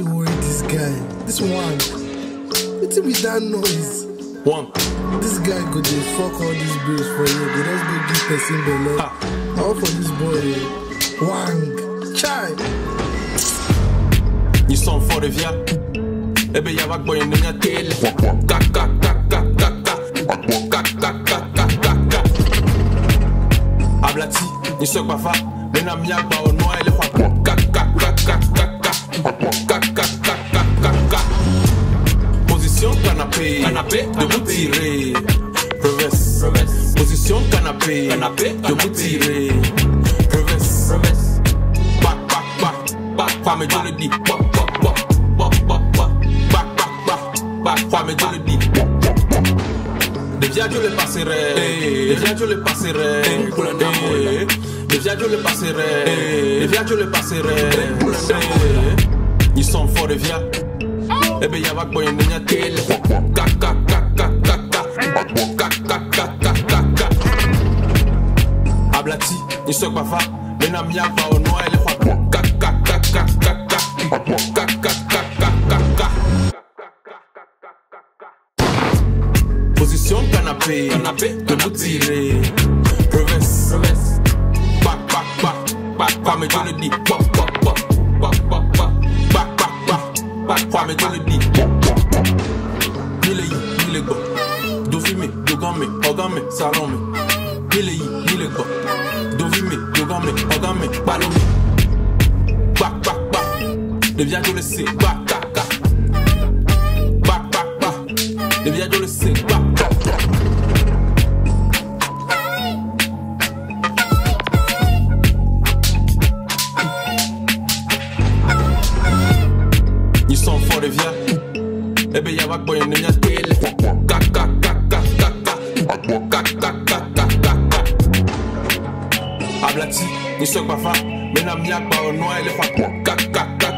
dey worry dis guy dis one. Wetin be dat noise. One. Dis guy go dey fuck all dis bills for you. Go just go give person belle na all for dis boy. Wang. Chai. Ni son for revient eh Ebe ya wak boyen nenya tele Kak kak kak kak kak kak Kak kak kak kak kak kak Ablati, ni sok pa fa Mena miyak ba onwa ele wak Kak kak kak kak kak Position canapé. Canapé, Debout canapé. tiré. Reverse. Reverse. Position canapé. Canapé, Debout tiré. Reverse. Reverse. Back, back, back, back, kwame jolly deep. Back, back, back, back, back, back, back, back, back, yo le passerai, yo le passerai, Eh, Déjà je le passerai, déjà je le passerai. Ils sont forts et viens. Eh ben y'a pas quoi y'en a tel. Sont au noir. Position canapé, canapé. femme dans le lit. Pop, pop. Back, back, back, back, femme dans le lit. Mille yi, mille go. Do fumé, do gamé, ogamé, salomé. Mille yi, mille go. Do fumé, do gamé, ogamé, balomé. Back, back, back. Deviens je le sais. Back. Ebe ya wak boy nou ya dele Ka ka ka ka ka ka. Ka ka ka ka ka ka. Ablati, nisok pa fa. Menam nyak pa ou nou ele fa. Ka ka ka ka